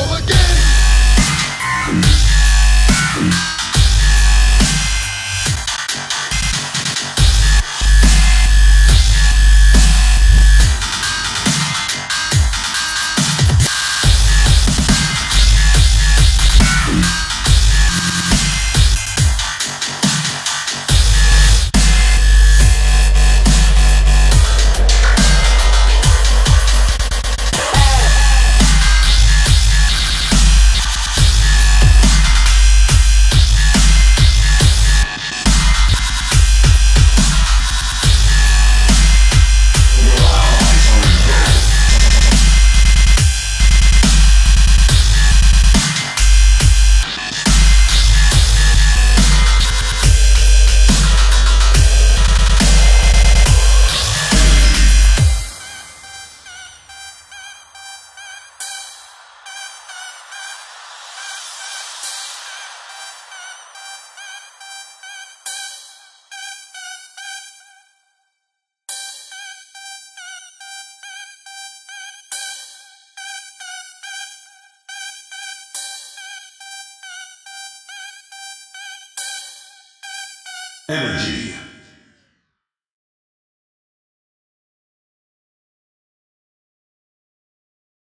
Go again. Energy.